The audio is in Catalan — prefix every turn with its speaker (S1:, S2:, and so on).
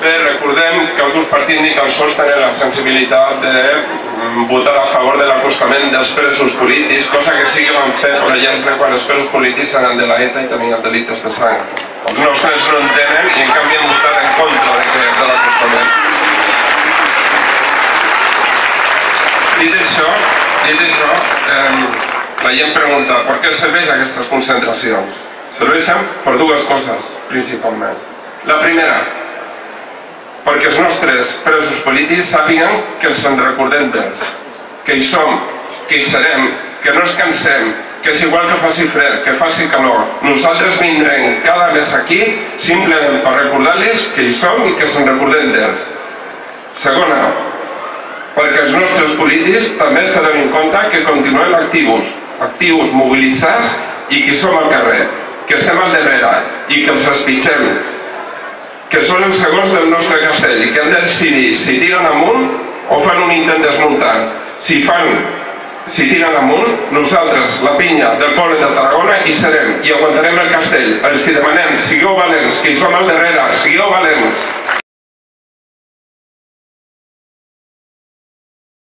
S1: Bé, recordem que alguns partits ni tan sols tenen la sensibilitat de mm, votar a favor de l'acostament dels presos polítics, cosa que sí que van fer, per exemple, quan els presos polítics eren de la ETA i tenien delites de sang. Els nostres no en tenen i en canvi han votat en contra de, de l'acostament. Dit això, dit això eh, la gent pregunta per què serveix aquestes concentracions? Serveixen per dues coses, principalment. La primera, perquè els nostres presos polítics sàpiguen que els en recordem d'ells, que hi som, que hi serem, que no ens cansem, que és igual que faci fred, que faci calor. Nosaltres vindrem cada mes aquí simplement per recordar-los que hi som i que se'n recordem d'ells. Segona, perquè els nostres polítics també de tenir en compte que continuem actius, actius, mobilitzats i que som al carrer, que estem al darrere i que els espitgem, que són els segons del nostre castell i que han de decidir si tiren amunt o fan un intent desmuntant. Si fan, si tiren amunt, nosaltres, la pinya del poble de Tarragona, hi serem i aguantarem el castell. Els demanem, sigueu valents, que hi som al darrere, sigueu valents.